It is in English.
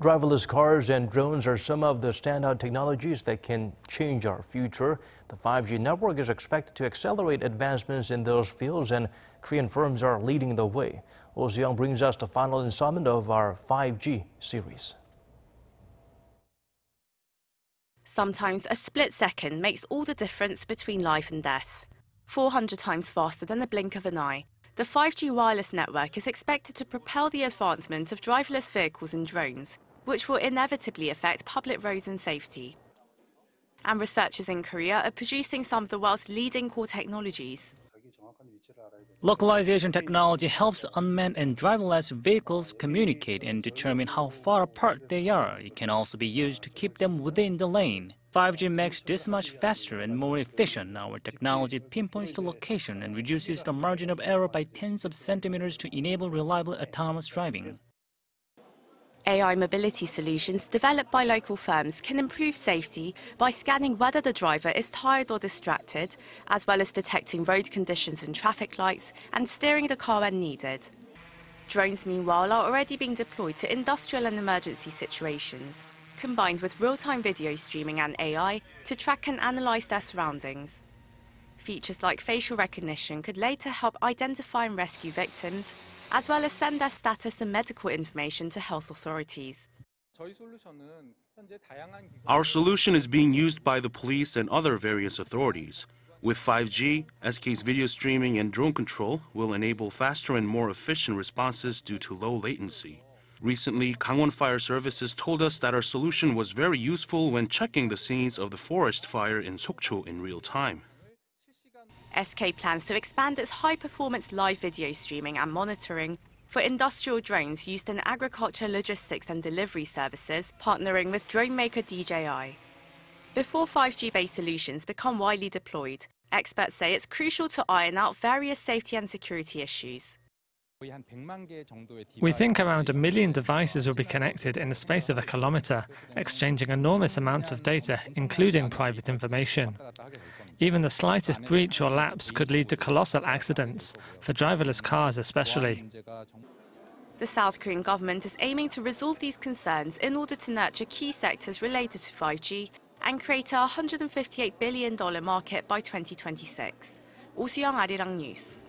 Driverless cars and drones are some of the standout technologies that can change our future. The 5G network is expected to accelerate advancements in those fields, and Korean firms are leading the way. Oh Young brings us the final installment of our 5G series. Sometimes a split second makes all the difference between life and death. 400 times faster than the blink of an eye, the 5G wireless network is expected to propel the advancement of driverless vehicles and drones, which will inevitably affect public roads and safety. And researchers in Korea are producing some of the world's leading core technologies. Localization technology helps unmanned and driverless vehicles communicate and determine how far apart they are. It can also be used to keep them within the lane. 5G makes this much faster and more efficient. Our technology pinpoints the location and reduces the margin of error by tens of centimeters to enable reliable autonomous driving. AI mobility solutions developed by local firms can improve safety by scanning whether the driver is tired or distracted, as well as detecting road conditions and traffic lights and steering the car when needed. Drones, meanwhile, are already being deployed to industrial and emergency situations combined with real-time video streaming and AI to track and analyze their surroundings. Features like facial recognition could later help identify and rescue victims, as well as send their status and medical information to health authorities. Our solution is being used by the police and other various authorities. With 5G, SK's video streaming and drone control will enable faster and more efficient responses due to low latency. Recently, Gangwon Fire Services told us that our solution was very useful when checking the scenes of the forest fire in Sokcho in real time. SK plans to expand its high-performance live video streaming and monitoring for industrial drones used in agriculture logistics and delivery services, partnering with drone maker DJI. Before 5G-based solutions become widely deployed, experts say it's crucial to iron out various safety and security issues. We think around a million devices will be connected in the space of a kilometre, exchanging enormous amounts of data, including private information. Even the slightest breach or lapse could lead to colossal accidents, for driverless cars especially. The South Korean government is aiming to resolve these concerns in order to nurture key sectors related to 5G and create a $158 billion market by 2026. Oh Soo-young, Arirang News.